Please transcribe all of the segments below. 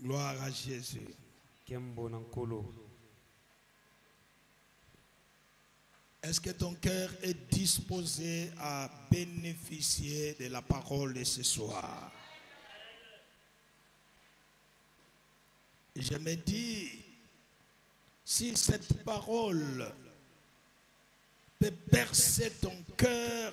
Gloire à Jésus. Est-ce que ton cœur est disposé à bénéficier de la parole de ce soir? Je me dis, si cette parole peut percer ton cœur,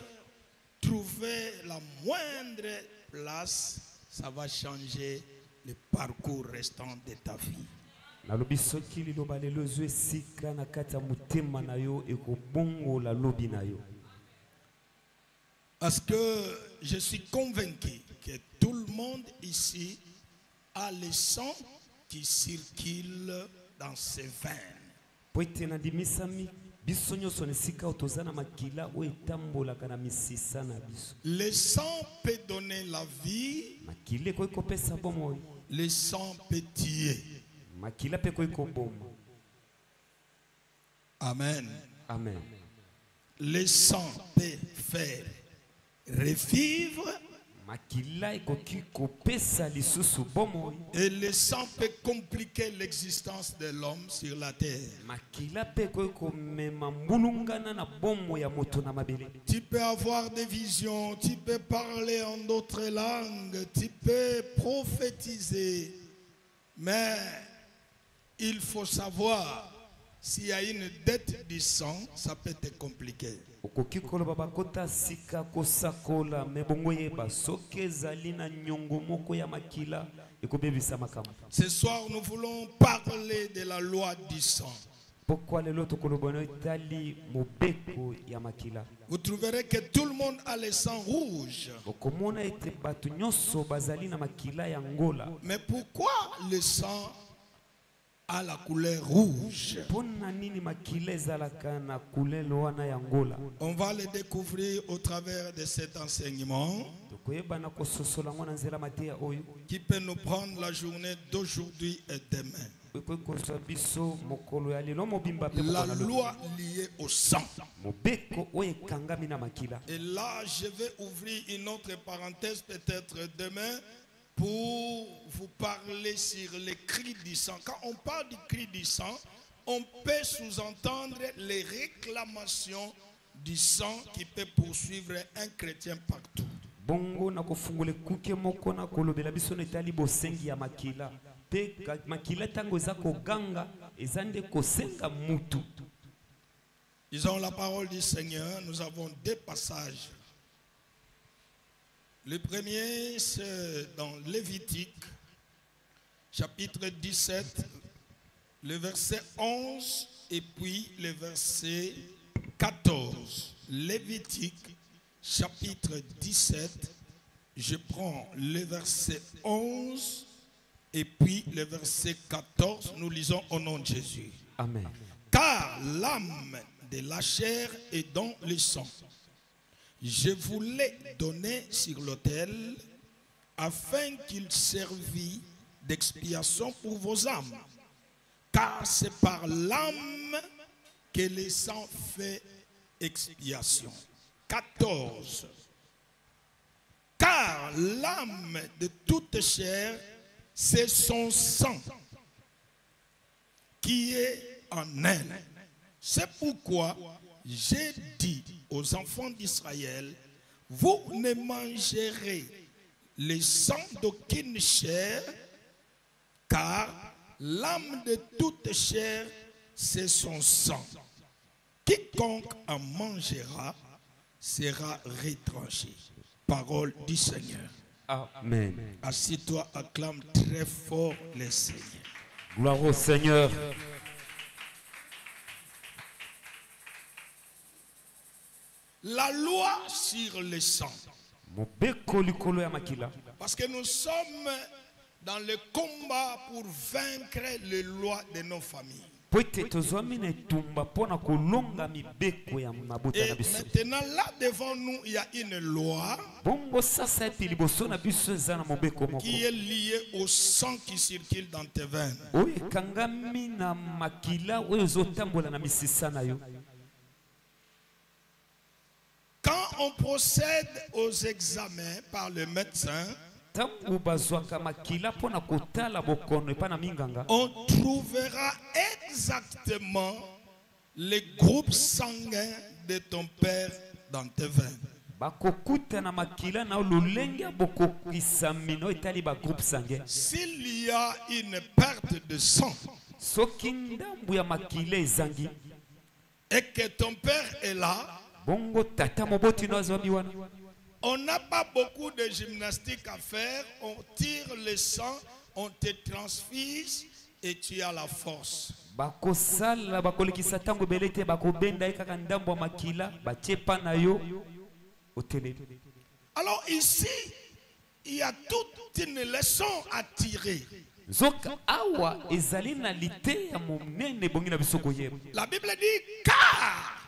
trouver la moindre place, ça va changer le parcours restant de ta vie. nalobi soki liloba lelo ezwa esika na kati ya motema na yo ekobongola lobi na yo Parce que je suis convaincu que tout le monde ici a le sang qui circule dans ses veines. po ete nandimisami biso nyonso na esika oyo toza na makila oyo etambolaka na misisa na biso Le sang peut donner la vie, makila ekoki kopesa bomoi le sang koboma Amen. amen. Le sang peut faire revivre et le sang peut compliquer l'existence de l'homme sur la terre. Tu peux avoir des visions, tu peux parler en d'autres langues, tu peux prophétiser, mais il faut savoir s'il y a une dette du sang, ça peut être compliqué. okoki koloba bakota sika kosakola me bongo yeba soki ezali na nyongo moko ya makila ekobebisa makambo Ce soir, nous voulons parler de la loi du sang. pokwa lelo tokoloba na etali mobeko ya makila? Vous trouverez que tout le monde a le sang rouge. okomona ete bato nyonso bazali na makila ya ngola Mais pourquoi le sang a la couleur rouge On va le découvrir au travers de cet enseignement. qui peut nous prendre la journée d'aujourd'hui et demain. La loi liée au sang. Et là, je vais ouvrir une autre parenthèse peut-être demain pour vous parler sur les cris du sang. Quand on parle du cri du sang, on peut sous-entendre les réclamations du sang qui peut poursuivre un chrétien partout. bongo na kofungola ekuke moko na kolobela biso na etali bosengi ya makila mpe ka- makila ntango eza koganga eza nde kosenga mutu Disons la parole du Seigneur, nous avons deux passages. Le premier, c'est dans Lévitique, chapitre 17, le verset 11 et puis le verset 14. Lévitique, chapitre 17, je prends le verset 11 et puis le verset 14. Nous lisons au nom de Jésus. amen Car l'âme de la chair est dans le sang. Je vous l'ai donné sur l'autel afin qu'il servît d'expiation pour vos âmes. Car c'est par l'âme que le sang fait expiation. 14. Car l'âme de toute chair, c'est son sang qui est en elle. C'est pourquoi j'ai dit aux enfants d'Israël, vous ne mangerez le sang d'aucune chair, car l'âme de toute chair, c'est son sang. Quiconque en mangera sera retranché. Parole du Seigneur. amen Assis-toi, acclame très fort le Seigneur. gloire au seigneur La loi sur le sang. Parce que nous sommes dans le combat pour vaincre les lois de nos familles. Et maintenant, là devant nous, il y a une loi qui est liée au sang qui circule dans tes veines. oyo ekangami na makila oyo ezotambola na misisa na yo Quand on procède aux examens par le médecin, on trouvera exactement les groupes sanguins de ton père dans tes veines. S'il y a une perte de sang et que ton père est là, bongo tata moboti on n'a pas beaucoup de gymnastique à faire. On tire le sang, on te transfuse et tu as la force. bakosala bakolekisa ntango ebele te bakobenda ye kaka ndambo ya makila batie epa na yo otelemi Alors ici, il y a toute une leçon à tirer. nzoka awa ezali na liteya monene ebongi na biso koyeba La Bible dit, car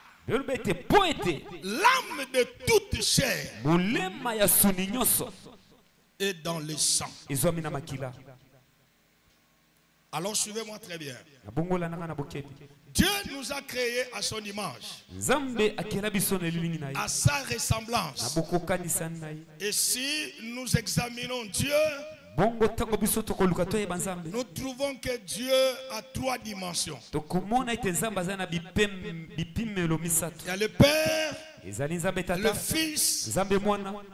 l'âme de toute chair est dans le sang. Alors suivez-moi très bien. Dieu nous a créés à son image, à sa ressemblance. Et si nous examinons Dieu, nous trouvons que Dieu a trois dimensions. Il y a le Père, ezali nzambe le tata Fils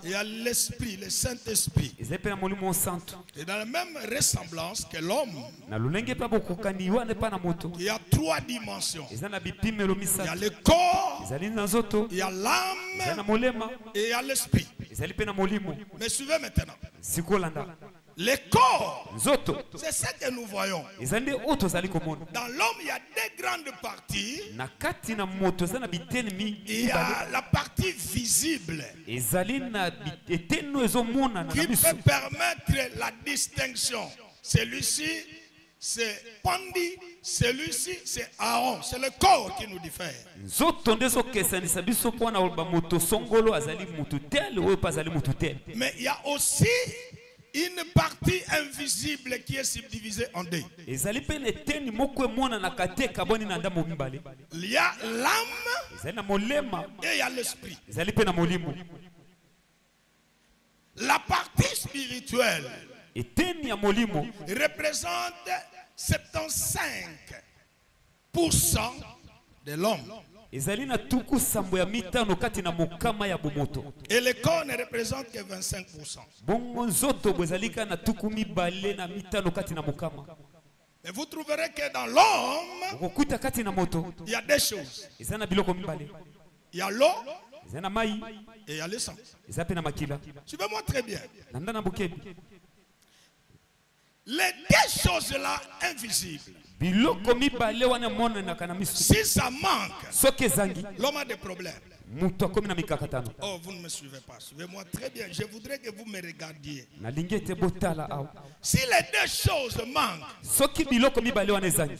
il y a l'Esprit, le Saint-Esprit. Et dans la même ressemblance que l'homme, il y a trois dimensions. Il y a le corps, il y a l'âme et il y a l'esprit. Mais suivez maintenant. Sikolanda Le corps, c'est ce que nous voyons. Dans l'homme, il y a deux grandes parties. Il y a la partie visible qui peut permettre la distinction. Celui-ci, c'est Pandi, celui-ci, c'est Aaron. C'est le corps qui nous diffère. Mais il y a aussi une partie invisible qui est subdivisée en deux. ndambo mibale Il y a l'âme et il y a l'esprit. La partie spirituelle représente 75% de l'homme. Ezali na tuku sambo ya mitano kati na mokama ya bomoto Et le corps ne représente que 25%. bongo nzoto bo ezali kaka na tuku mibale na mitano kati na mokama Mais vous trouverez que dans l'homme, il y a deux choses. Il y a l'eau et il y a le sang. Suivez-moi très bien. Les deux choses-là invisibles, biloko mibale wana emonanaka na miso si ça manque, soki ezangi l'homme a des problèmes. moto akomi na mikakatano Oh, vous ne me suivez pas. Suivez-moi très bien. Je voudrais que vous me regardiez. nalingi ete botala awa Si les deux choses manquent, soki biloko mibale wana ezangi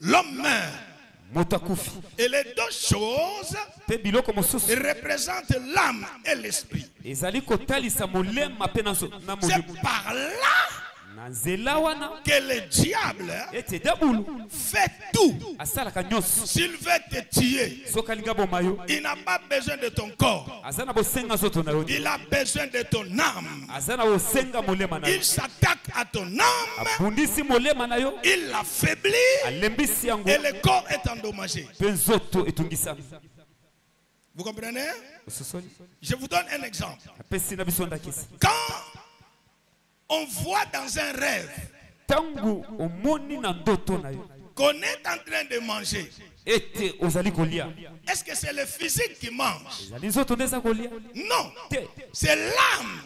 l'homme meurt. Et les deux choses biloko mosusu représentent l'âme et l'esprit. ezali kotalisa molema mpe na nzo- na molimo C'est par là que le diable fait tout. S'il veut te tuer, il n'a pas besoin de ton corps. Il a besoin de ton âme. Il s'attaque à ton âme, il l'affaiblit. Et le corps est endommagé. Vous comprenez? Je vous donne un exemple. Quand on voit dans un rêve qu'on est en train de manger, est-ce que c'est le physique qui mange? Non, c'est l'âme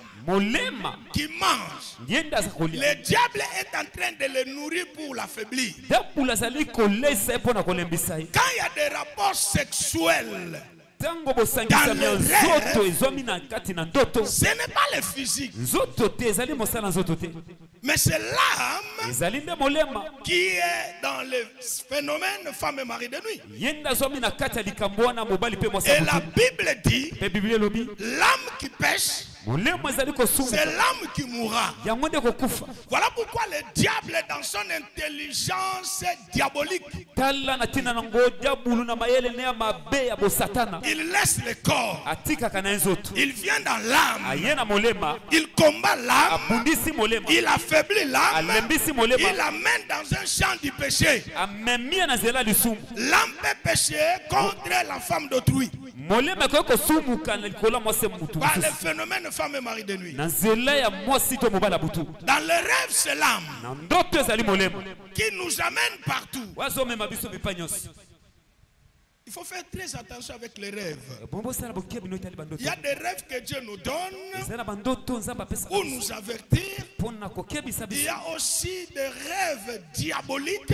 qui mange. Le diable est en train de le nourrir pour l'affaiblir. Quand il y a des rapports sexuels, Dans le rêve, ce n'est pas le physique, mais c'est l'âme qui est dans le phénomène femme et mari de nuit. Et la. Bible dit, l'âme qui pêche C'est l'âme qui mourra. Voilà pourquoi le diable, dans son intelligence diabolique, il laisse le corps. Il vient dans l'âme. Il combat l'âme. Il affaiblit l'âme. Il l'amène dans un champ du péché. L'âme peut pécher contre la femme d'autrui. Par le phénomène femme et mari de nuit. Dans le rêve, c'est l'âme. Qui nous amène partout. wazomema biso bipai nyonso Il faut faire très attention avec les rêves. bandoto Il y a des rêves que Dieu nous donne pour nous avertir. Il y a aussi des rêves diaboliques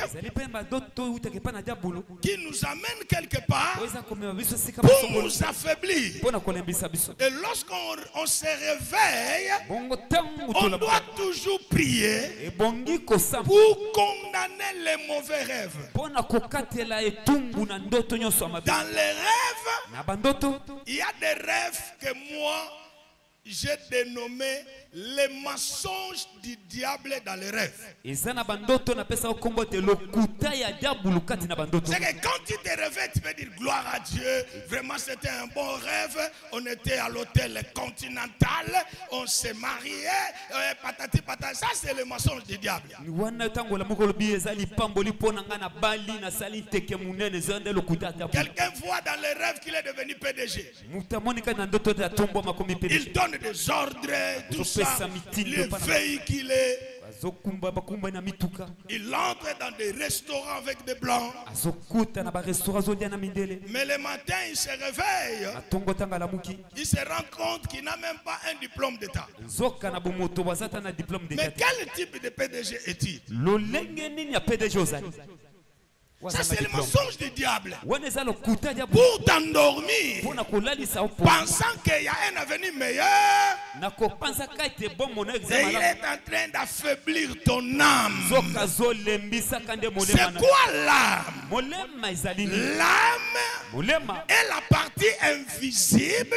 qui nous amènent quelque part esika pour nous affaiblir. Et lorsqu'on on se réveille, on doit toujours prier pour condamner les mauvais rêves. Dans les rêves, il y a des rêves que moi, j'ai dénommé les mensonges du diable dans les rêves. C'est que quand tu te réveilles, tu peux dire gloire à Dieu. Vraiment, c'était un bon rêve. On était à l'hôtel continental. On s'est marié. euh, patati patata. Ça, c'est le mensonge du diable. Quelqu'un voit dans les rêves qu'il est devenu PDG. Il donne des ordres, tout ça. Azopesa mitindo Il est Il entre dans des restaurants avec des blancs. Mais le matin, il se réveille. Il se rend compte qu'il n'a même pas un diplôme d'État. Mais quel type de PDG est-il lolenge nini ya pdg ozali Ça, c'est le mensonge du diable. Pour t'endormir, pensant qu'il y a un avenir meilleur, et il est en train d'affaiblir ton âme. C'est quoi l'âme? L'âme est la partie invisible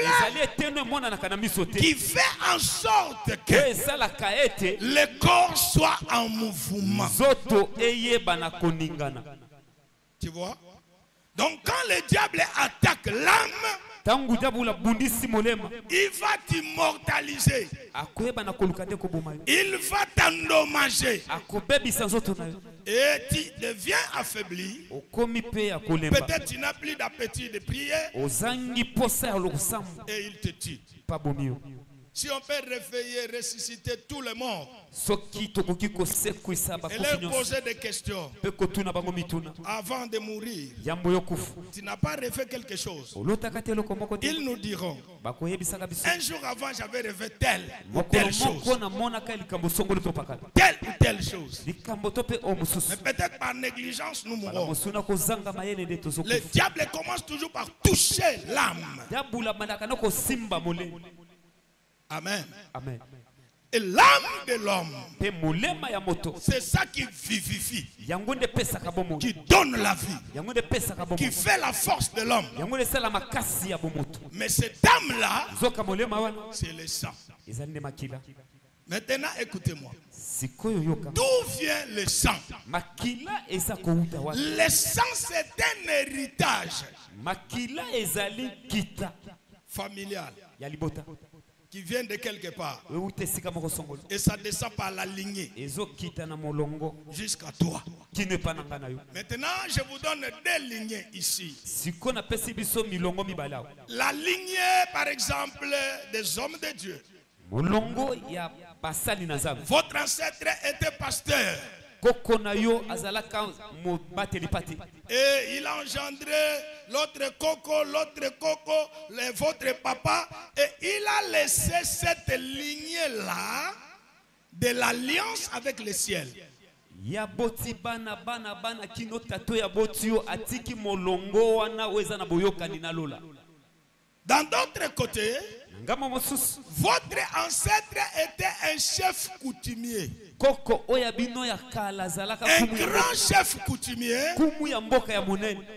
qui fait en sorte que le corps soit en mouvement. Tu vois Donc quand le diable attaque l'âme, il va t'immortaliser. Il va t'endommager. Et tu deviens affaibli. Peut-être tu n'as plus d'appétit de prier et il te tue. Si on peut réveiller, ressusciter tous les morts. Soki tokoki kosekwisa et leur poser des questions. avant de mourir, tu n'as pas rêvé quelque chose. Ils nous diront, un jour avant j'avais rêvé telle ou telle chose, telle ou telle chose. Mais peut-être par négligence nous mourrons. Le diable commence toujours par toucher l'âme. diabula bandaka na kosimba molema Amen. amen. Et l'âme de l'homme, c'est ça qui vivifie, qui donne la vie, qui fait la force de l'homme. Mais cette âme-là, c'est le sang. Maintenant, écoutez-moi. D'où vient le sang? Le sang, c'est un héritage familial qui vient de quelque part. Et ça descend par la lignée jusqu'à toi. Maintenant, je vous donne deux lignées ici. La lignée, par exemple, des hommes de Dieu. Votre ancêtre était pasteur et il a engendré l'autre coco, l'autre coco, le- votre papa, et il a laissé cette lignée-là de l'alliance avec le ciel. ya boti bana bana bana kino tato ya boti yo atiki molongo wana oyo eza na boyokani na lola Dans d'autres côtés, votre ancêtre était un chef coutumier. Un grand chef coutumier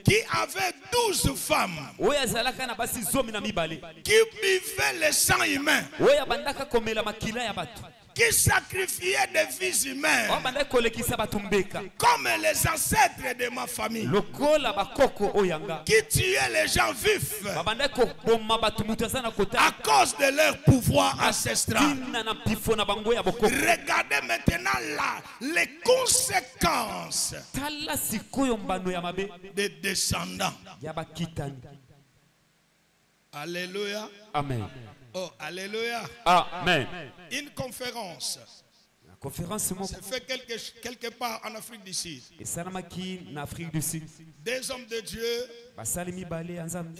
qui avait douze femmes. Qui buvaient le sang humain, qui sacrifiaient des vies humaines, mbeka comme les ancêtres de ma famille, yanga. Qui tuaient les gens vifs. Na à cause de leur pouvoir ancestral. Regardez maintenant là les conséquences des descendants. Alléluia. amen Oh, Alléluia. amen Une conférence na conférence s'est fait quelque, quelque part en Afrique du Sud. esalamaki na afrique du sud Des hommes de Dieu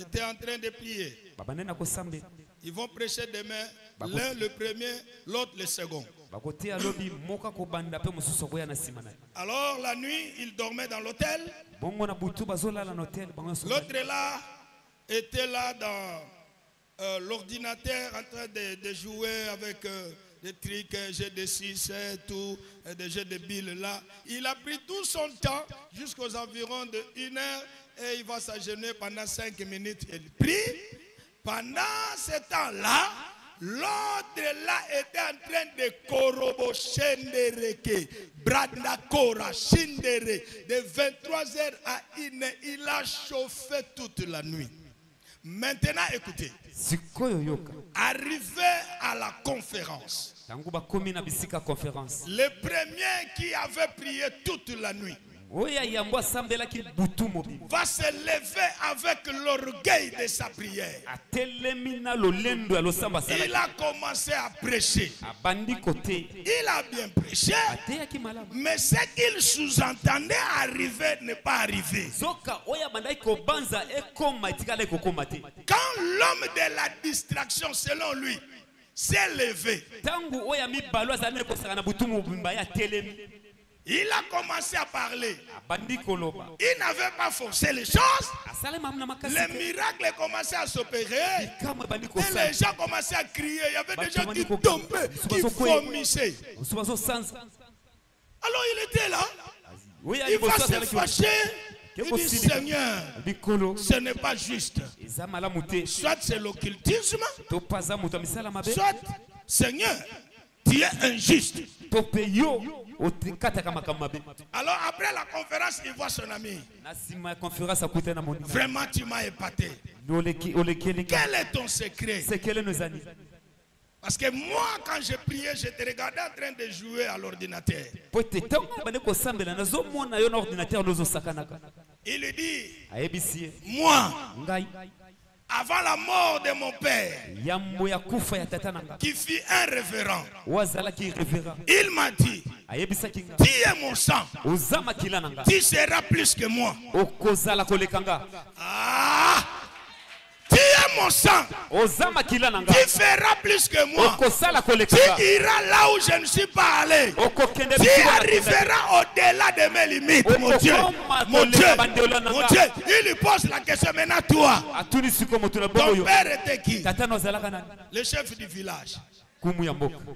étaient en train de prier. Ils vont prêcher demain, l'un le premier, l'autre le second. Alors la nuit, ils dormaient dans l'hôtel. L'autre là était là dans euh, l'ordinateur en train de, jouer avec euh, des trucs, euh, jeux de 6 et tout, des jeux de billes là. Il a pris tout son temps jusqu'aux environs de 1 heure et il va s'agenouiller pendant 5 minutes. Il prie. Pendant ce temps-là, l'autre là était en train de korobo shendereke, brandakora, de 23h à 1h. Il a chauffé toute la nuit. Maintenant, écoutez, arrivé à la conférence, ntango bakomi na bisika conférence. Le premier qui avait prié toute la nuit va se lever avec l'orgueil de sa prière. Il a commencé à prêcher. Il a bien prêché, mais ce qu'il sous-entendait arriver n'est pas arrivé. Quand l'homme de la distraction, selon lui, s'est levé, il a commencé à parler. Il n'avait pas forcé les choses. Les miracles commençaient à s'opérer. Et les gens commençaient à crier. Il y avait des gens qui tombaient, qui vomissaient. Alors il était là. Il va se fâcher. Il dit. Seigneur, ce n'est pas juste. Soit c'est l'occultisme, soit Seigneur, tu es injuste. Alors après la conférence, il voit son ami. Vraiment, tu m'as épaté. Quel est ton secret? Parce que moi, quand je priais, je te regardais en train de jouer à l'ordinateur. Il lui dit, moi, avant la mort de mon père, qui fut un révérend, il m'a dit, ayebisaki nga. Tu es mon sang, tu seras plus que moi. Ah mon sang, tu feras plus que moi. Tu iras là où je ne suis pas allé. Tu arriveras au-delà de mes limites, mon Dieu. Mon Dieu, mon Dieu. Il lui pose la question maintenant, toi, ton père était qui? Le chef du village.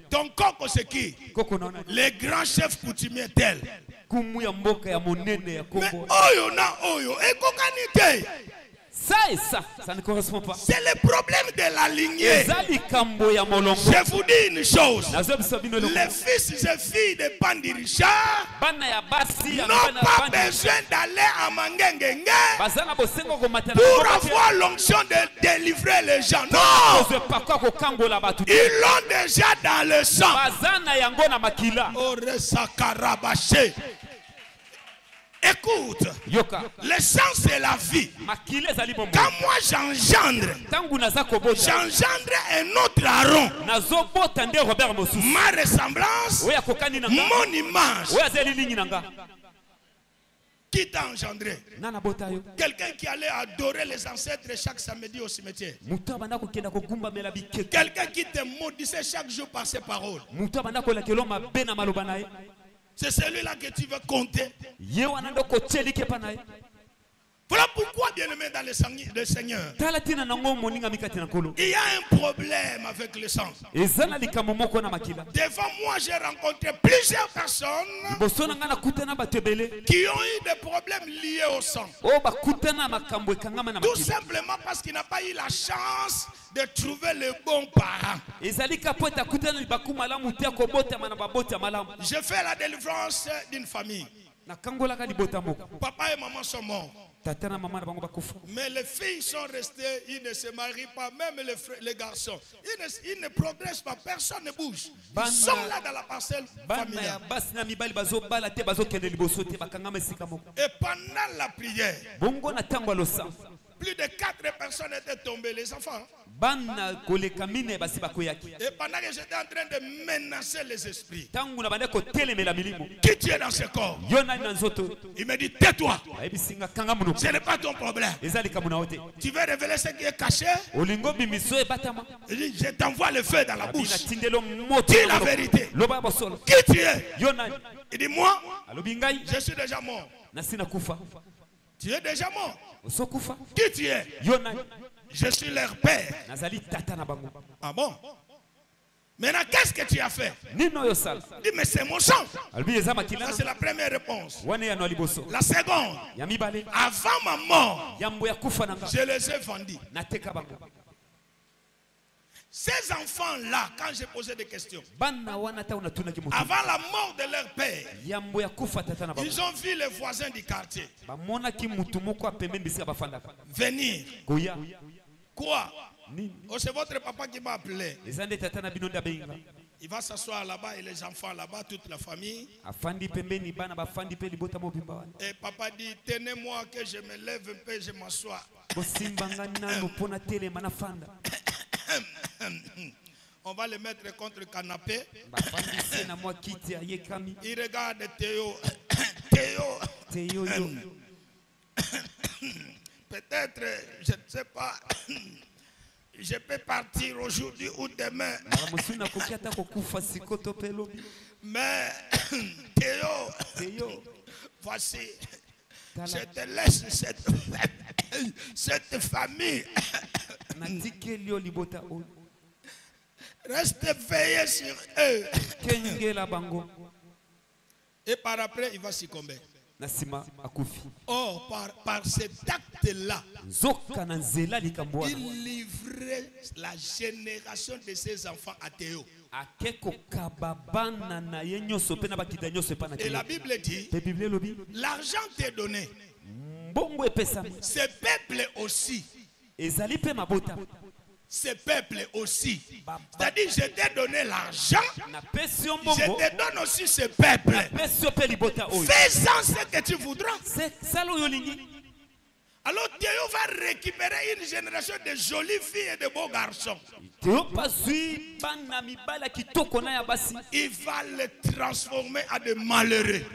Ton coco, c'est qui? Koko Les grands chefs coutumiers tels. Mais oyo na oyo, ekokani te. Ça et ça ça ne correspond pas C'est le problème de la lignée. Je vous dis une chose. Les fils et filles de Pandi Richard bana ya basi ya n'ont pas besoin d'aller à Mangengenge pour avoir l'onction de délivrer les gens. Non! Ils l'ont déjà dans le sang na yango na makila Oresakarabaché. Écoute, yoka. le sang c'est la vie. Quand moi j'engendre, j'engendre un autre mosusu. Ma ressemblance, mon image. Qui t'a engendré? Quelqu'un qui allait adorer les ancêtres chaque samedi au cimetière. Quelqu'un qui te maudissait chaque jour par ses paroles. C'est celui-là que tu veux compter. Voilà pourquoi, bien aimé dans le Seigneur- il y a un problème avec le sang. Devant moi, j'ai rencontré plusieurs personnes qui ont eu des problèmes liés au sang. na Tout simplement parce qu'il n'a pas eu la chance de trouver le bon parent. J'ai fait la délivrance d'une famille. Papa et maman sont morts. Mais les filles sont restées, ils ne se marient pas, même les, frères- les garçons. Ils ne, ils ne progressent pas, personne ne bouge. Ils sont là dans la parcelle familiale. Et pendant la prière, plus de quatre personnes étaient tombées, les enfants. Et pendant que j'étais en train de menacer les esprits, qui tu es dans ce corps? Il me dit, tais-toi. Ce n'est pas ton problème. Tu veux révéler ce qui est caché? Il dit, je t'envoie le feu dans la bouche. Dis la vérité. Qui tu es? Il dit, moi, je suis déjà mort. Tu es déjà mort. Qui tu es? Je suis leur père. Ah bon? Maintenant, qu'est-ce que tu as fait? Dit, mais c'est mon sang. c'est la première réponse. La seconde, avant ma mort, je les ai vendus. Ces enfants-là, quand j'ai posé des questions, avant la mort de leur père, ils ont vu les voisins du quartier. Venir. Quoi? Oh, c'est votre papa qui m'a appelé. Il va s'asseoir là-bas et les enfants là-bas, toute la famille. Et papa dit, tenez-moi que je me lève un peu, je m'assois. On va le mettre contre le canapé. Il regarde Théo. Théo, yoyo peut-être, je ne sais pas, je peux partir aujourd'hui ou demain. Mais Théo, te yo voici, je te laisse cette, cette famille. yo libota oyo Reste veillé sur eux. Et par après, il va succomber. Or, par, par cet acte-là, il livrait la génération de ses enfants à Théo. Et la Bible dit, l'argent t'est donné. Ce peuple aussi, ce peuple aussi. C'est-à-dire, je t'ai donné l'argent, je te donne aussi ce peuple. Fais-en ce que tu voudras. Se- sala oyo olingi Alors Dieu va récupérer une génération de jolies filles et de beaux garçons. Il va les transformer en de malheureux.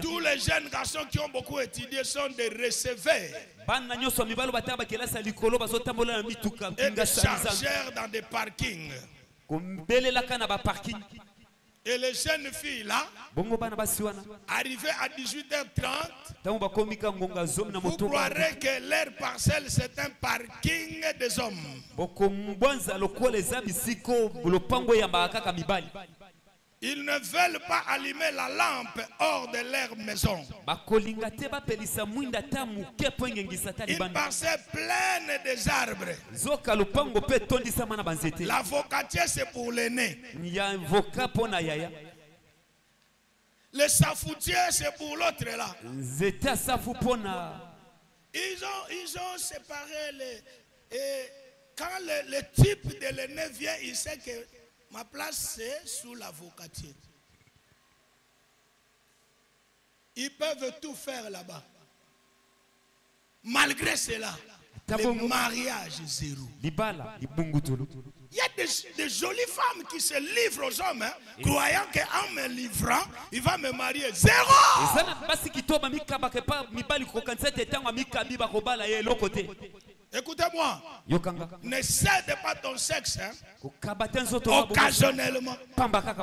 Tous les jeunes garçons qui ont beaucoup étudié sont des receveurs et des chargeurs dans des parkings. Et les jeunes filles là, arrivées à 18h30, ntango bakomika ngonga zomi na vous croirez que leur parcelle c'est un parking des hommes. Ils ne veulent pas allumer la lampe hors de leur maison. Une libanda parcelle pleine des arbres. L'avocatier c'est pour l'aîné. Le safoutier c'est pour l'autre là. Ils ont, ils ont séparé les. Et quand le, le type de l'aîné vient, il sait que ma place c'est sous l'avocatier. Ils peuvent tout faire là-bas. Malgré cela, le mariage est zéro. Il y a des, des jolies femmes qui se livrent aux hommes, hein, croyant qu'en me livrant, il va me marier. Zéro! Écoutez-moi. Ne cède pas ton sexe hein, occasionnellement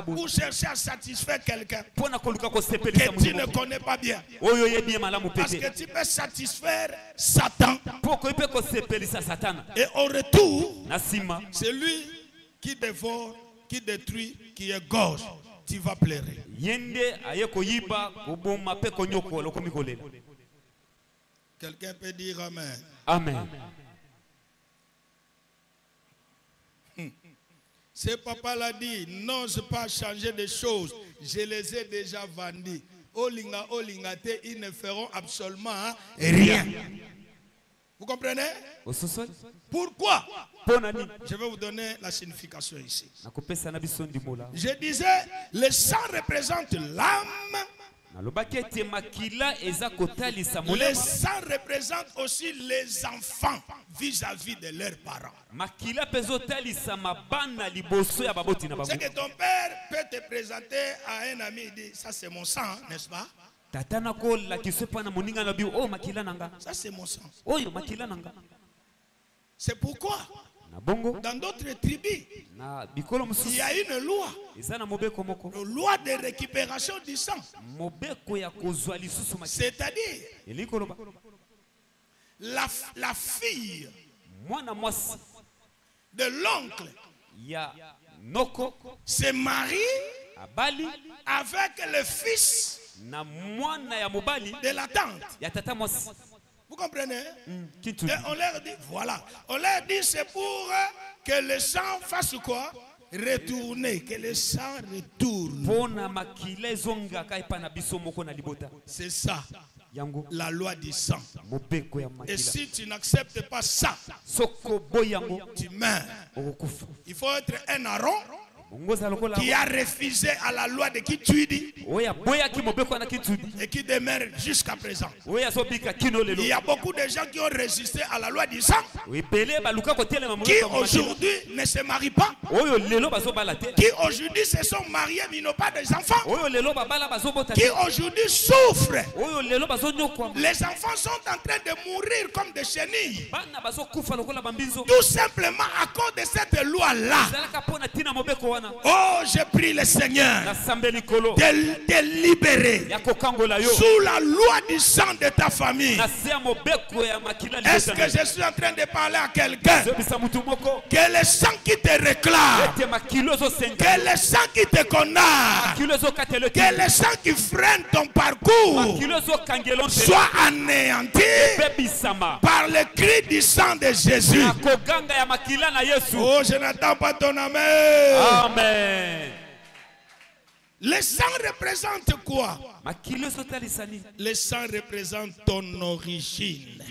pour chercher à satisfaire quelqu'un que tu ne connais pas bien. Parce que tu peux satisfaire Satan. Et au retour, c'est lui qui dévore, qui détruit, qui égorge. Tu vas pleurer. Quelqu'un peut dire Amen. amen Ce papa l'a dit, n'ose pas changer de choses. Je les ai déjà vendus. Olinga, ils ne feront absolument rien. Vous comprenez? Pourquoi? Je vais vous donner la signification ici. Je disais, le sang représente l'âme, nalobaki ete makila eza kotalisa le molema sang représente aussi les enfants vis-à-vis de leurs parents. C'est que ton père peut te présenter à un ami, il dit, ça c'est mon sang, n'est-ce pas? Nga. Ça c'est mon sang. C'est pourquoi? Na bongo dans d'autres tribus, na bikolo il y a une loi, eza na mobeko moko. Une loi de récupération du sang. mobeko ya kozwa lisusu makila C'est-à-dire, elingi koloba. la, la fille mwana mwasi de l'oncle ya noko se marie abali avec le fils na mwana ya mobali de la tante. ya tata mwasi Vous comprenez Mm, kitu Et on leur dit, voilà, on leur dit c'est pour euh, que le sang fasse quoi? Retourner, que le sang retourne. C'est ça, la loi du sang. Et si tu n'acceptes pas ça, tu meurs. Il faut être un lokola qui a refusé à la loi de kitudi et qui demeure jusqu'à présent. Il y a beaucoup de gens qui ont résisté à la loi du sang, qui aujourd'hui ne se marient pas, qui aujourd'hui se sont mariés mais n'ont pas des enfants, qui aujourd'hui souffrent. Les enfants sont en train de mourir comme des chenilles. Tout simplement à cause de cette loi-là. Oh, je prie le Seigneur de te libérer sous la loi du sang de ta famille. Est-ce que je suis en train de parler à quelqu'un? Que le sang qui te réclame, que le sang qui te condamne, ezokatela que le sang qui freine ton parcours soit anéanti par le cri du sang de Jésus. Oh, je n'attends pas ton amen. Amen. Le sang représente quoi? Makilo ezotalisa nini Le sang représente ton origine,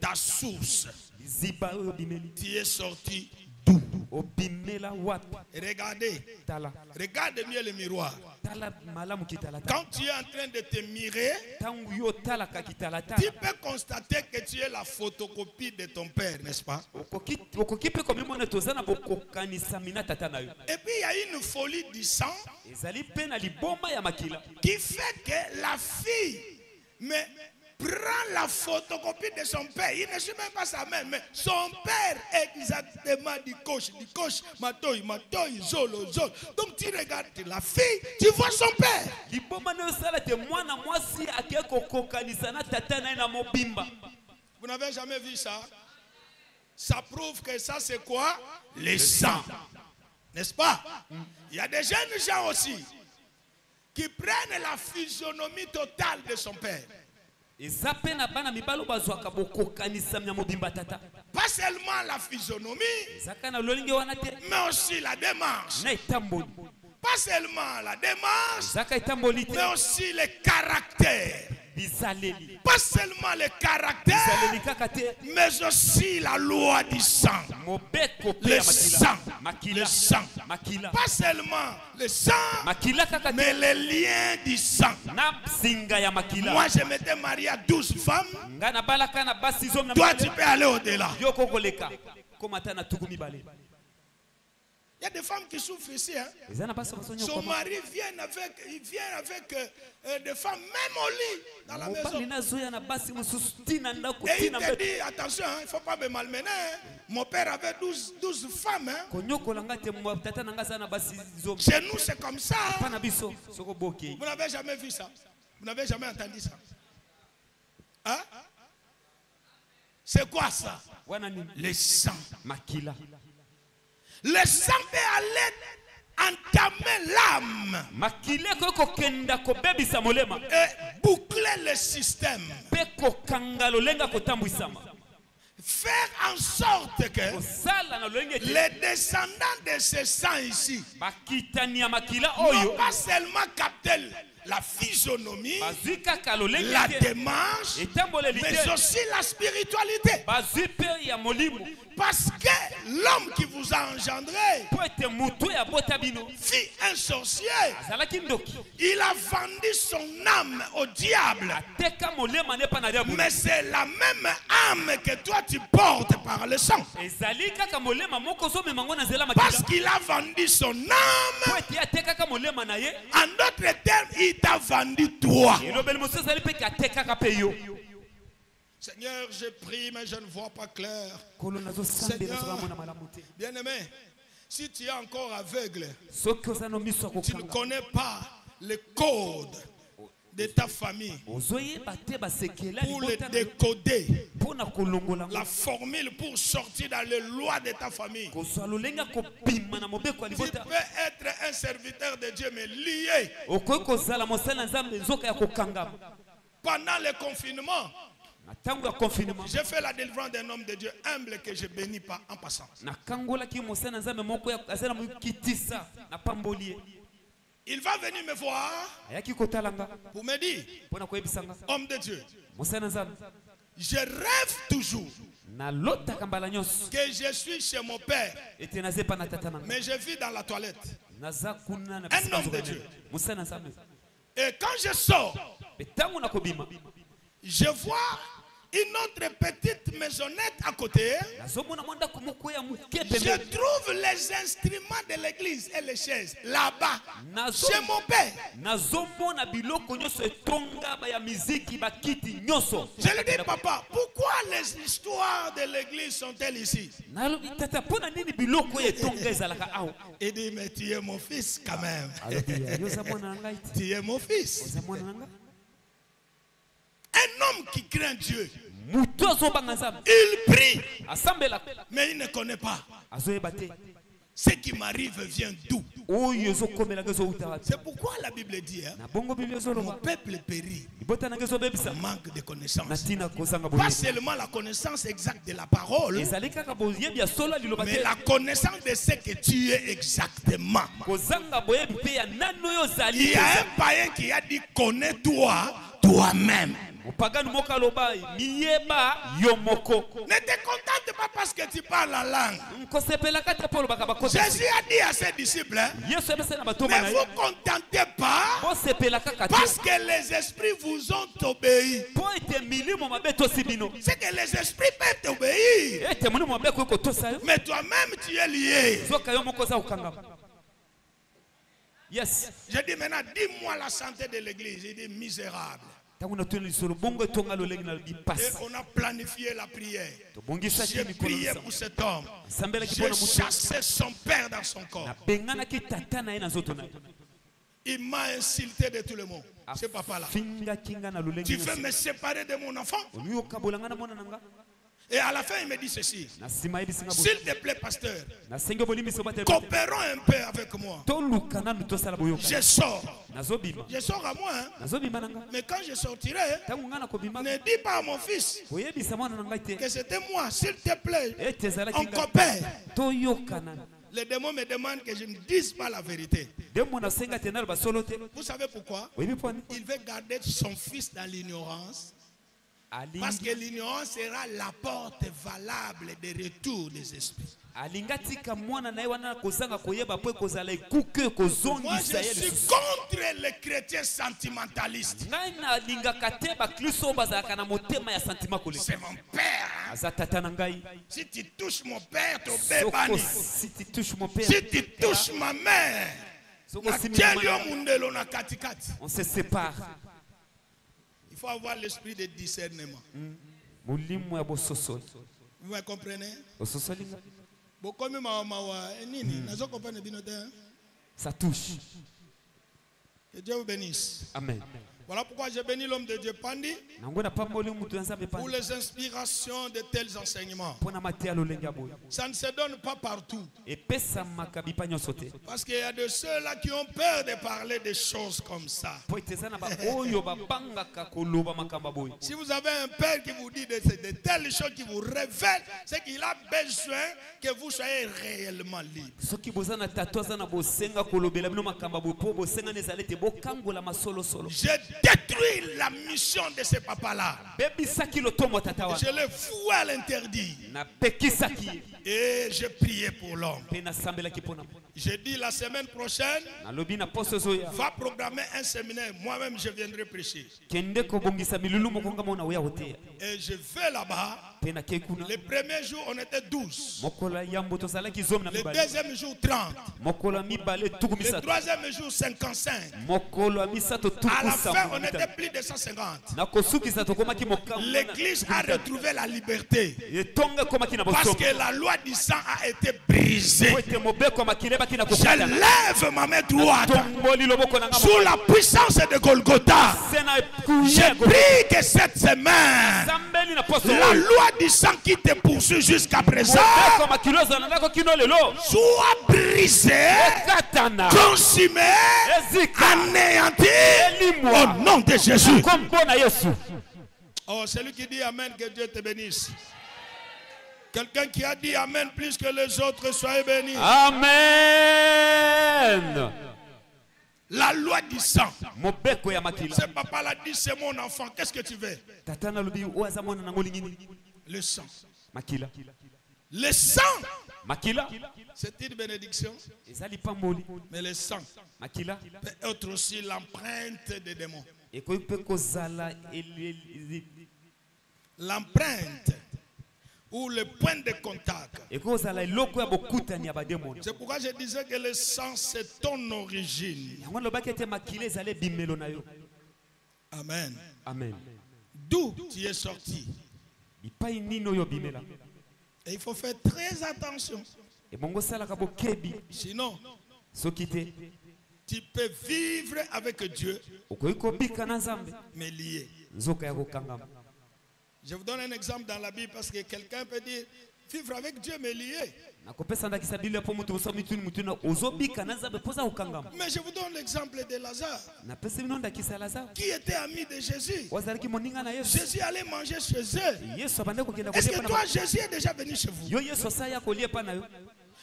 ta source. Tu es sorti. Regardez, tala. Regarde mieux le miroir. Quand tu es en train de te mirer, tu tala peux constater que tu es la photocopie de ton père, n'est-ce pas? Et puis il y a une folie du sang qui fait que la fille mais prend la photocopie de son père. Il ne suit même pas sa mère, mais son père exactement du coche, du coche, matoi, matoi, zolo, zolo. Donc tu regardes la fille, tu vois son père. Vous n'avez jamais vu ça? Ça prouve que ça c'est quoi? Le sang. N'est-ce pas? Il y a des jeunes gens aussi qui prennent la physionomie totale de son père. Eza mpe na bana mibali oyo bazwaka bokokanisami ya mobimba tata. Pas seulement la physionomie, ezaka na lolingi wana te. mais aussi la démarche. na etamboli Pas seulement la démarche, mais aussi le caractère. Pas seulement le caractère, mais aussi la loi du sang. Le sang. Le sang. Pas seulement le sang, mais le lien du sang. Moi, je m'étais marié à 12 femmes. Toi, tu peux aller au-delà. yo kokoleka komata na tuku mibale Il y a des femmes qui souffrent ici. Hein. Son mari vient avec, il vient avec euh, euh, des femmes, même au lit, dans la maison. Et il te dit, attention, hein, il ne faut pas me malmener. hein. Mon père avait 12, 12 femmes. Chez nous, c'est comme ça. Vous n'avez jamais vu ça. Vous n'avez jamais entendu ça. Hein? C'est quoi ça? Le sang. makila Le sang est allé entamer l'âme et boucler le système. Faire en sorte que les descendants de ce sang ici n'ont pas seulement capté la physionomie, la démarche, mais aussi la spiritualité. Parce que l'homme qui vous a engendré fit un sorcier. Il a vendu son âme au diable. Mais c'est la même âme que toi tu portes par le sang. Parce qu'il a vendu son âme. En d'autres termes, il t'a vendu toi. elobeli mosusu ezali mpe ete atekaka mpe yo Seigneur, je prie, mais je ne vois pas clair. Seigneur. Bien-aimé, si tu es encore aveugle, tu ne connais pas le code de ta famille pour le décoder, la formule pour sortir dans les lois de ta famille. Tu peux être un serviteur de Dieu, mais lié pendant le confinement. J'ai fait la délivrance d'un homme de Dieu humble que je bénis pas en passant. Il va venir me voir pour me dire, homme de Dieu, je rêve toujours que je suis chez mon père, mais je vis dans la toilette. Un homme de Dieu. Et quand je sors, je vois une autre petite maisonnette à côté. Je trouve les instruments de l'église et les chaises là-bas, chez mon père. Je lui dis, papa, pourquoi les histoires de l'église sont-elles ici? Il dit, mais tu es mon fils quand même. te Tu es mon fils. oza mwana na ngai Un homme qui craint Dieu, il prie, mais il ne connaît pas. Ce qui m'arrive vient d'où? C'est pourquoi la Bible dit, hein, mon peuple périt, ezobebisa manque de na connaissance. Pas seulement la connaissance exacte de la parole, mais la connaissance de ce que tu es exactement. Il y a un païen qui a dit connais-toi toi-même. Ne te contente pas parce que tu parles la langue. Jésus a dit à ses disciples, hein, ne vous contentez pas parce que les esprits vous ont obéi. C'est que les esprits peuvent t'obéir, mais toi-même tu es lié. yes Je dis maintenant, dis-moi la santé de l'église. Il dit misérable. Et on a planifié la prière. J'ai prié pour cet homme. J'ai chassé son père dans son corps. Il m'a insulté de tout le monde. Ce papa-là. Tu veux me séparer de mon enfant? Et à la fin, il me dit ceci. S'il te plaît, pasteur, coopérons un peu avec moi. Je sors. Je sors à moi. hein. Mais quand je sortirai, ne dis pas à mon fils que c'était moi. S'il te plaît, ete ezalaki on nga coopère. toyokana Les démons me demandent que je ne dise pas la vérité. Vous savez pourquoi? Il veut garder son fils dans l'ignorance. Parce que l'ignorance sera la porte valable de retour des esprits. alingi atika mwana na ye wana kozanga koyeba mpo ekozala ekuke Moi, ekozongisa je ye suis lisusu contre les chrétiens sentimentalistes. ngai nalingaka te bakristo oyo bazalaka na motema ya santima koleka C'est mon père. aza tata na ngai Si tu touches mon père, ton Soko- bébani. si tu touches mon père Si tu touches ma mère, Soko simi natie mama yo na- mundelo na katikati. on se sépare Il faut avoir l'esprit de discernement. Vous me comprenez? Eh, te hein? ça touche. Que Dieu vous bénisse. Amen voilà pourquoi j'ai béni l'homme de Dieu Pandi pour les inspirations de tels enseignements. Ça ne se donne pas partout. Parce qu'il y a de ceux-là qui ont peur de parler des choses comme ça. Si vous avez un père qui vous dit de, de telles choses qui vous révèlent c'est qu'il a besoin que vous soyez réellement libre. J'ai détruit la mission de ce papa-là je foué à l'interdit. Et j'ai prié pour l'homme. J'ai dit la semaine prochaine va programmer un séminaire. Moi-même je viendrai prêcher. Et je vais là-bas. Le premier jour on était 12 mokolo ya yambo tozalaki zomi na le deuxième jour 30 mokolo ya mibale tuku le troisième jour 55 mokolo ya misato tuku à la fin on était plus de 150 na kosukisa tokomaki mokambo l'église a retrouvé la liberté. Parce que la loi du sang a été brisée. Je lève ma main droite. Sous la puissance de Golgotha je prie que cette semaine la loi du sang qui te poursuit jusqu'à présent soit brisée consumée anéantie nom de Jésus Oh, celui qui dit Amen, que Dieu te bénisse. Quelqu'un qui a dit Amen plus que les autres, soyez bénis. amen La loi du sang. mobeko ya makila Ce papa-là dit c'est mon enfant. Qu'est-ce que tu veux? Le sang. Le sang, makila c'est une bénédiction, mais le sang makila peut être aussi l'empreinte des démons. L'empreinte ou le point de contact. C'est pourquoi je disais que le sang, c'est ton origine. Amen. amen D'où tu es sorti? Et il faut faire très attention. Sinon, tu peux vivre avec Dieu, mais lié. Je vous donne un exemple dans la Bible parce que quelqu'un peut dire vivre avec Dieu, mpoza kokangama Mais je vous donne l'exemple de Lazare, qui était ami de Jésus? Jésus allait manger chez eux. Est-ce que toi, Jésus est déjà venu chez vous?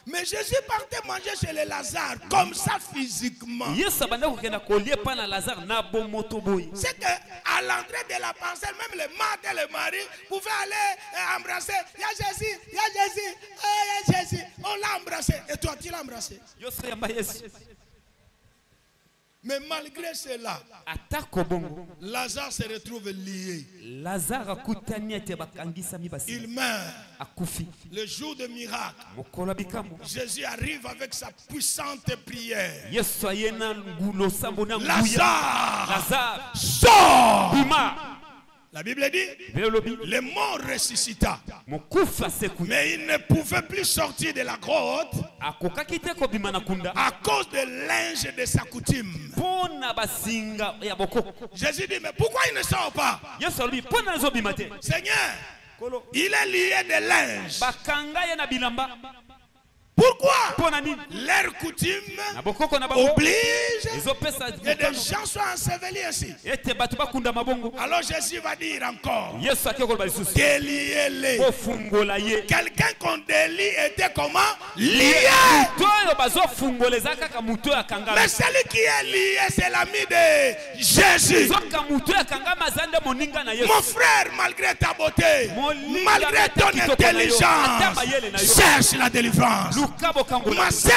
Mais Jésus partait manger chez les Lazare, comme ça physiquement. C'est qu'à l'entrée de la parcelle, même les matres et les maris pouvaient aller euh, embrasser. Il y a Jésus, il y a Jésus, oh, il y a Jésus. On l'a embrassé. Et toi, tu l'as embrassé. Mais malgré cela, Lazare se retrouve lié. Il meurt. Le jour de miracle, Jésus arrive avec sa puissante prière. lazare sort. La Bible dit, bino lobi le mort ressuscita. Mais il ne pouvait plus sortir de la grotte à cause de linge de sa coutume. Jésus dit, mais pourquoi il ne sort pas? Seigneur, il est lié de linge. Pourquoi? Leur coutume na oblige ezopesa que des gens soient ensevelis mabongo. Alors Jésus va dire encore, déliez-les. Quelqu'un qu'on délie était comment? Lié. Mais celui qui est lié, c'est l'ami de Jésus. Mon frère, malgré ta beauté, malgré ton intelligence, cherche la délivrance. Ma sœur,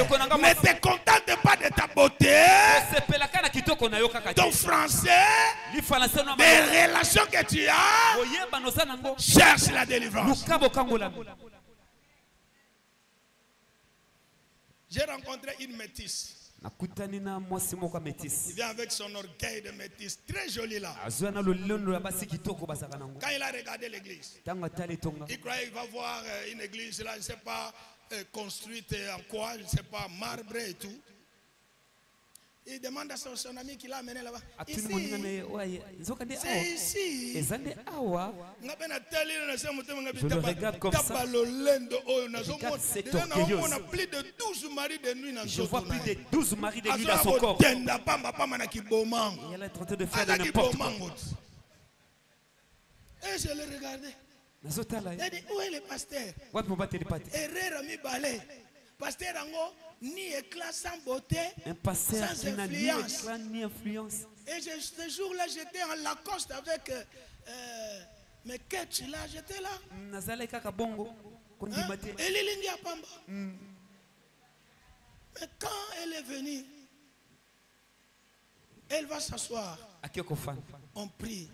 ne te contente pas de ta beauté, Ton français, des relations que tu as, cherche la délivrance. J'ai rencontré une métisse. Il vient avec son orgueil de métisse, très joli là. Quand il a regardé l'église, il croyait qu'il va voir euh, une église là, je ne sais pas, euh, construite en quoi, je ne sais pas, marbre et tout. Il demande à son, son ami qui l'a amené là-bas. na Ici, c'est ici. Je le regarde comme ça. plus de 12 maris de nuit na je vois plus de ye. 12 maris de nuit dans son corps. elle est en train de faire de n'importe quoi. et je le regardais. Nazotala ye il dit où est le pasteur? Erreur mibale pasteur yango ni éclat sans beauté un pasteur Sans ni influence. éclat ni influence. Et je, ce jour-là j'étais en Lacoste avec euh, euh, mes ketch là j'étais là. Nazalaki kaka bongo Hein? pamba. Mais quand elle est venue elle va s'asseoir. On prie.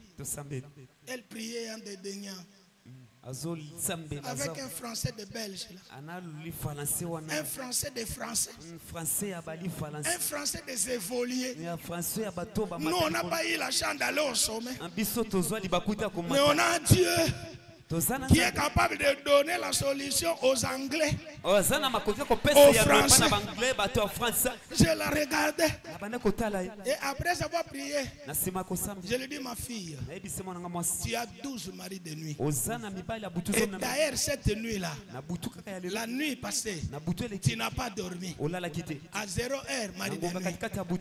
Elle priait en dédaignant avec un français de belge là. Un français de français. Un français des évoliers nous on n'a pas eu la chance d'aller au sommet. Mais on a un Dieu qui est capable de donner la solution aux Anglais oyo aza na makoki ya kopesa Au ya lopa français. je la regardais. Et après avoir prié je lui dis ma fille tu as 12 maris de nuit. Et d'ailleurs cette nuit là na butu kaka ya lelo. la nuit passée tu n'as pas dormi. À 0 heure mari de nuit.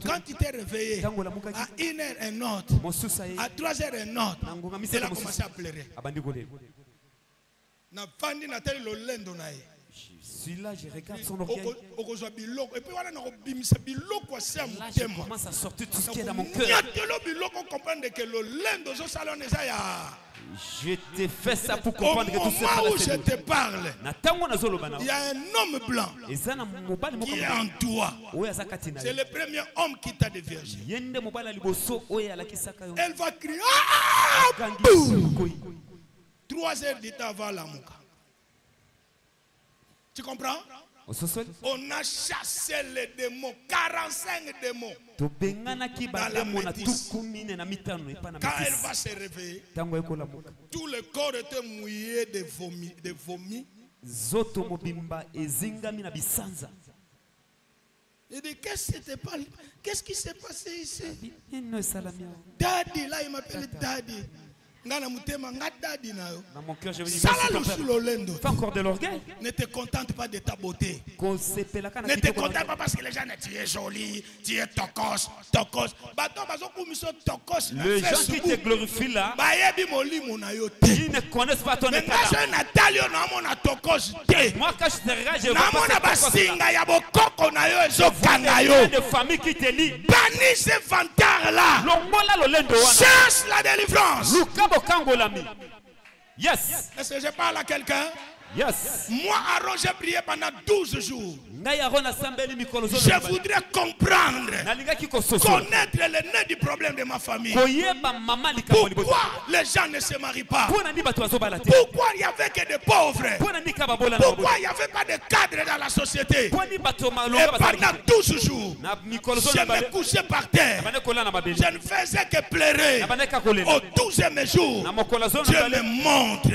quand tu t'es réveillé à 1 heure un autre à 3 heures un autre elle a commencé à pleurer. Nafandi natali lolendo na ye celui-là je regarde son orgueil. Là je commence à sortir tout ce qui est dans mon cœur. je te fais ça pour comprendre que tout ce moment où je te parle il y a un homme blanc qui est en toi. C'est le premier homme qui t'a yo. Elle va crier ah! Gangi, koyi. trois heures du temps avant lamuka tu comprends? On a chassé les démons 45 démons. Dans la quand elle va se réveiller tout le corps était mouillé de vomi de vomi. Zoto mobimba ezingami na bisanza. Il dit qu'est-ce qui s'est passé ici? Daddy, là, il m'appelle Daddy. Na mon cœur je veux dire fais encore de l'orgueil. Ne te contente pas de ta beauté. Ne te contente pas parce que les gens disent tu es jolie, tu es tokos, tokos. Les gens qui te glorifient là ils ne connaissent pas ton état moi quand je te regarde je vois de famille qui te lit Bannis ce vantard là. Cherche la délivrance. Yes Est-ce que je parle à quelqu'un? Yes. Moi, Aaron, j'ai prié pendant 12 jours. Je voudrais comprendre, connaître le nez du problème de ma famille. Pourquoi les gens ne se marient pas? Pourquoi il n'y avait que des pauvres? Pourquoi il n'y avait pas de cadre dans la société? Et pendant te? 12 jours, je me couchais par terre. Je ne faisais que pleurer. Au 12e jour, Dieu me montre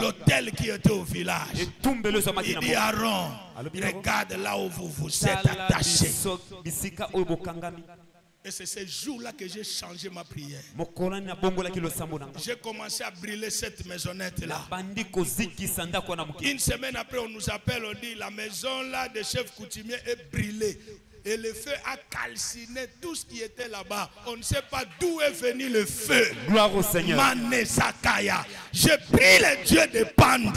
l'hôtel qui était au village. etumbelo ezwamaki Il dit Aaron, regarde là où vous vous êtes attaché. Et c'est ce jour-là que j'ai changé ma prière. J'ai commencé à brûler cette maisonnette-là. Une semaine après, on nous appelle, on dit la maison là de chef coutumier est brûlée. Et le feu a calciné tout ce qui était là-bas. On ne sait pas d'où est venu le feu. gloire au seigneur. Manesakaya. Je prie le Dieu de Pandi.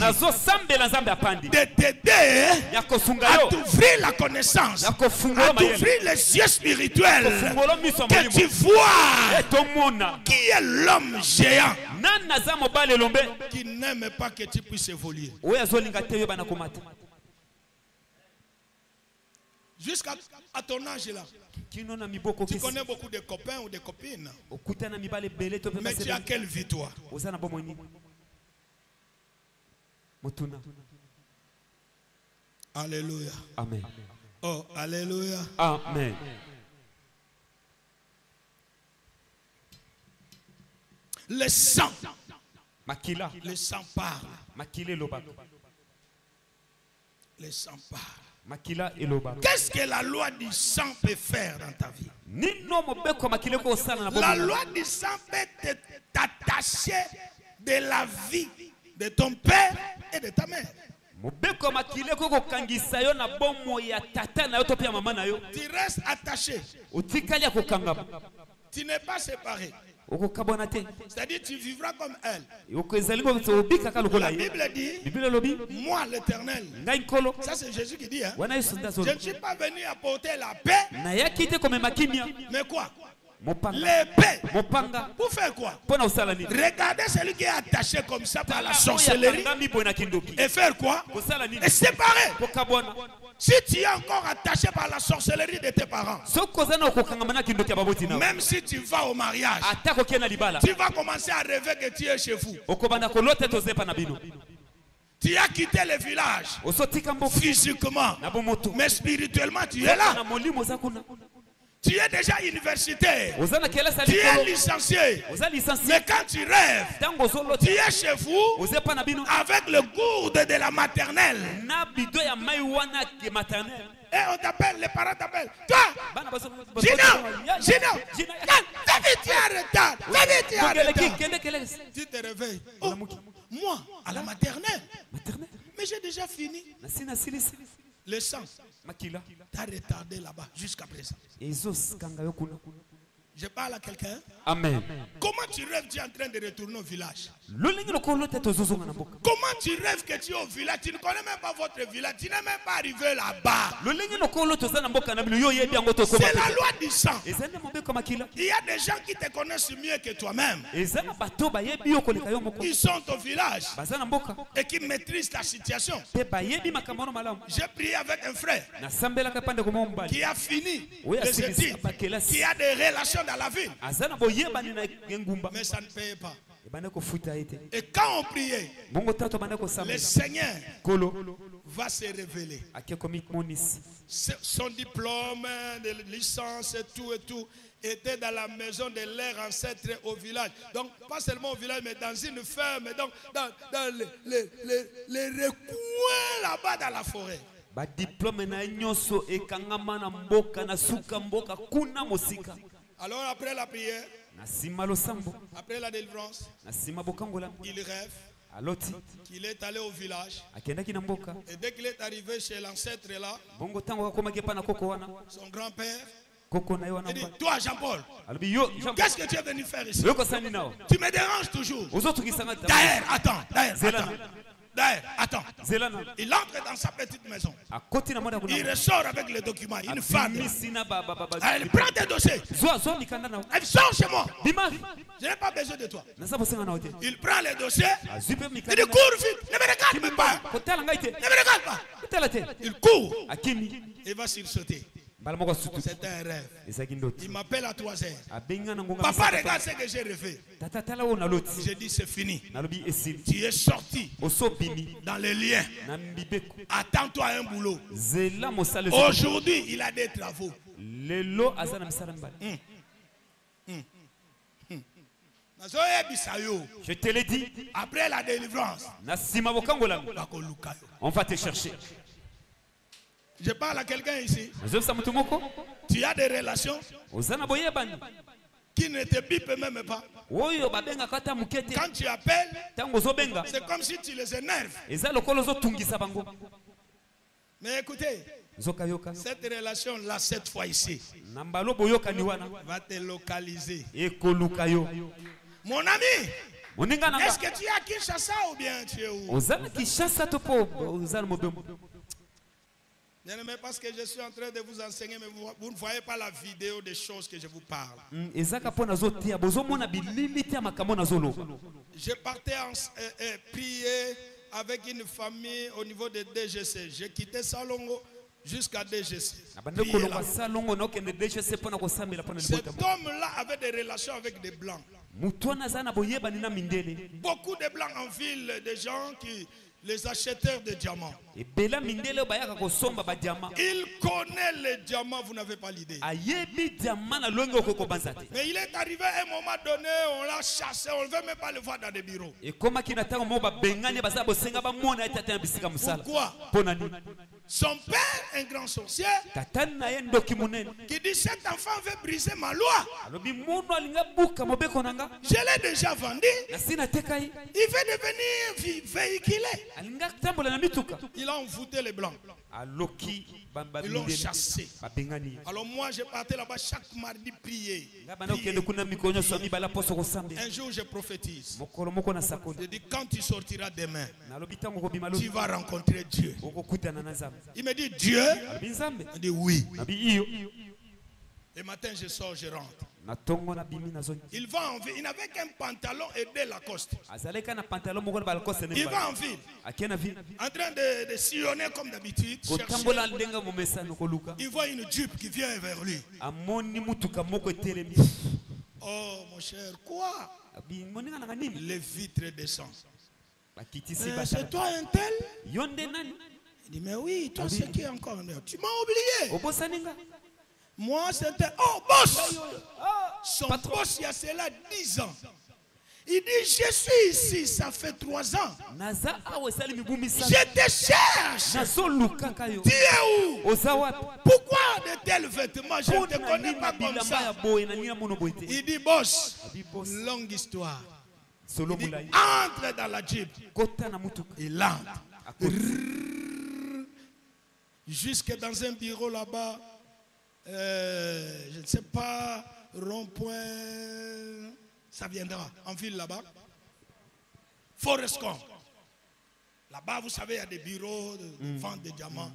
De t'aider kosunga à t'ouvrir la connaissance, à t'ouvrir les yeux spirituels, que tu vois etomona qui est l'homme géant. Qui n'aime pas que tu puisses évoluer. oyo azolinga te oyeba na komata Jusqu'à à ton âge là. Tu connais beaucoup de copains ou de copines. Mais tu as quelle motuna Alléluia. amen Oh, Alléluia. amen Le sang. makila Le sang parle. elobaka Le sang parle. Qu'est-ce que la loi du sang peut faire dans ta vie? La loi du sang peut t'attacher de la vie de ton père et de ta mère. Tu restes attaché. Tu n'es pas séparé. C'est-à-dire tu vivras comme elle. La Bible dit, moi l'éternel. Ça c'est Jésus qui dit. Hein? Je ne suis pas venu apporter la paix, mais quoi? L'épée. Pour faire quoi? Regardez celui qui est attaché comme ça par la sorcellerie. et faire quoi? Et séparer. Si tu es encore attaché par la sorcellerie de tes parents, même si tu vas au mariage, tu vas commencer à rêver que tu es chez vous. Tu as quitté le village physiquement, mais spirituellement tu es là. Tu es déjà universitaire. Tu es licencié. Mais quand tu rêves, tu es chez vous avec le gourde de la maternelle. Et on t'appelle, les parents t'appellent. Toi, Regarde, David, tu es en retard. David, tu es en retard. Tu te réveilles. Oh, moi, à la maternelle. maternel Mais j'ai déjà fini. Le sang makila. T'a retardé là-bas jusqu'à présent. Je parle à quelqu'un. amen. Comment tu rêves, tu es en train de retourner au village? Comment tu rêves que tu es au village? Tu ne connais même pas votre village. Tu n'es même pas arrivé là-bas. C'est la loi du sang. Il y a des gens qui te connaissent mieux que toi-même. moko Ils sont au village mboka et qui maîtrisent la situation. malamu J'ai prié avec un frère qui a fini les études, qui a des relations dans la ville. engumba Mais ça ne paye pas. Et quand on priait, le Seigneur va se révéler. Son diplôme de licence et tout et tout était dans la maison de leurs ancêtres au village. Donc, pas seulement au village, mais dans une ferme, donc dans, dans les, les, les, les recoins là-bas dans la forêt. badiplome na ye nyonso ekangama na mboka na suka mboka kuna mosika Alors, après la prière, après la délivrance, il rêve qu'il est allé au village. Et dès qu'il est arrivé chez l'ancêtre là, son grand-père, il dit Toi, Jean-Paul, qu'est-ce que tu es venu faire ici? Tu me déranges toujours. D'ailleurs, attends, d'ailleurs, attends. D'ailleurs, attends. Il entre dans sa petite maison. Il ressort avec les documents. Une femme. ba- Elle prend tes dossiers. Elle sort chez moi. Je n'ai pas besoin de toi. Il prend les dossiers. mpe Il cours vite. Ne me regarde même pas. Ne me regarde pas. Il court. Il va sursauter. C'est un rêve. Il m'appelle à 3 heures. Papa, regarde ce que j'ai naloti J'ai dit c'est fini. esili Tu es sorti dans les liens. Attends-toi un boulot. Aujourd'hui, il a des travaux. mibale nazoyebisa yo. Je te l'ai dit. Après la délivrance. On va te chercher je parle à quelqu'un ici. Tu as des relations qui ne te bipent même pas. Te quand tu appelles c'est comme si tu les énerves. Mais écoutez cette relation là cette fois ici va te localiser. Mon ami est-ce que tu es à Kinshasa ou bien tu es où oza na kishasa to mpo oza na mobembo bien aimé parce que je suis en train de vous enseigner mais vous, vous ne voyez pas la vidéo des choses que je vous parle Mm, Je partais en, euh, euh, prier avec une famille au niveau de DGC. J'ai quitté Salongo jusqu'à DGC. Cet homme-là avait des relations avec des blancs. Beaucoup de blancs en ville, des gens qui, les acheteurs de diamants. Il connaît les diamants, vous n'avez pas l'idée. Mais il est arrivé à un moment donné, on l'a chassé, on ne veut même pas le voir dans des bureaux. Pourquoi? Son père, un grand sorcier, qui dit Cet enfant veut briser ma loi. Je l'ai déjà vendu. Il veut devenir véhiculé. Il a envoûté les blancs. Ils l'ont chassé. Alors moi, je partais là-bas chaque mardi prier. Un jour, je prophétise. Je dis, quand tu sortiras demain, tu vas rencontrer Dieu. Il me dit, Dieu? Il dit, oui. Le matin, je sors, je rentre. Il va en ville. Il n'avait qu'un pantalon et des Lacoste. Il va en ville. En train de, de sillonner comme d'habitude. Il voit une jupe qui vient vers lui. Oh, mon cher, quoi? Les vitres descendent. Euh, C'est toi un tel? Il dit, mais oui, toi, c'est qui encore Tu m'as oublié. Moi, c'était. Oh, boss Son Patron. boss, il y a cela 10 ans. Il dit, je suis ici, ça fait 3 ans. Je misato te cherche. Tu es où? Pourquoi de tels vêtements? Je ne te na connais pas comme ça. Il dit, boss, longue histoire. Il dit, entre dans la jeep. Il entre. Jusque dans un bureau là-bas, euh, je ne sais pas, rond-point, ça viendra, en ville là-bas. Forest Camp. Là-bas, vous savez, il y a des bureaux de, de vente de diamants.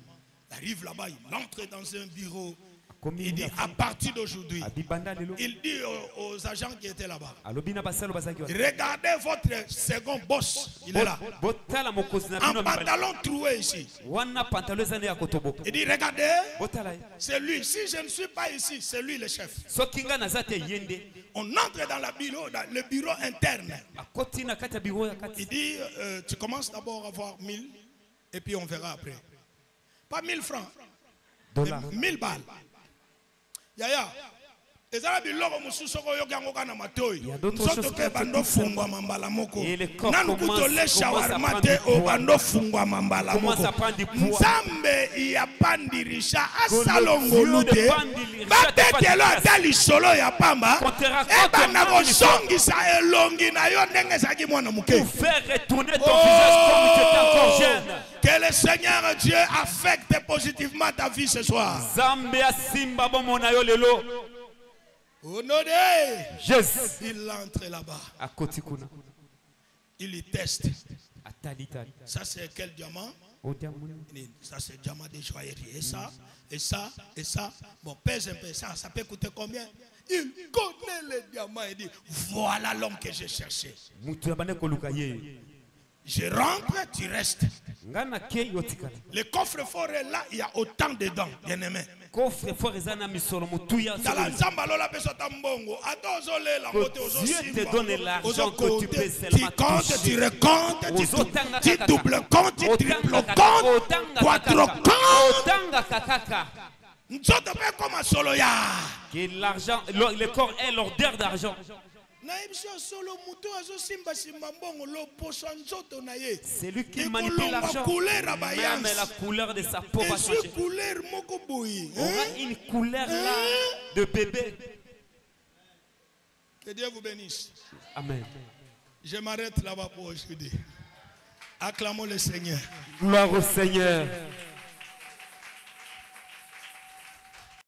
Il arrive là-bas, il entre dans un bureau. Il dit, à partir d'aujourd'hui, il dit aux, aux agents qui étaient là-bas, regardez votre second boss, il est là. En pantalon troué ici. Il dit, regardez, c'est lui. Si je ne suis pas ici, c'est lui le chef. On entre dans, la bureau, dans le bureau interne. Il dit, euh, tu commences d'abord à avoir 1000 et puis on verra après. Pas 1000 francs, dollar mais 1000 balles. yaya ezala biloko mosusu oko oyoki yango kaka na matoi nzoto mpe ebando fungwama mbala moko. Nanuku tole shawarma te obando fungwama mbala moko. nzambe ya pandirisha asala ngolu te babetelo ata lisolo ya pamba. Ebanda eh, kosongisa elongi na yo ndenge ezalaki mwana moke. Que le Seigneur Dieu affecte positivement ta vie ce soir. jésus il entre là-bas. Il y teste. Ça, c'est quel diamant? Ça, c'est le diamant de joaillerie. Et ça, et ça, et ça. Bon, pèse un peu. Ça, ça peut coûter combien? Il connaît les diamants. Il dit Voilà l'homme que j'ai cherché. mutu abande koluka ye Je rentre, tu restes. Le coffre-fort est là, il y a autant dedans, te Que Dieu te donne l'argent que tu peux tu comptes tu recomptes tu tu double compte tu triple Otanga kaka, compte otanga quatre kaka, compte otangaka kaka nzoto mpe ekoma solo ya. Que l'argent le corps est l'ordre d'argent c'est lui qui manipule l'argent. même la couleur de sa peau va changer boye aura une couleur là de bébé. Que Dieu vous bénisse. Amen. Je m'arrête là-bas pour aujourd'hui. Acclamons le Seigneur. Gloire au Seigneur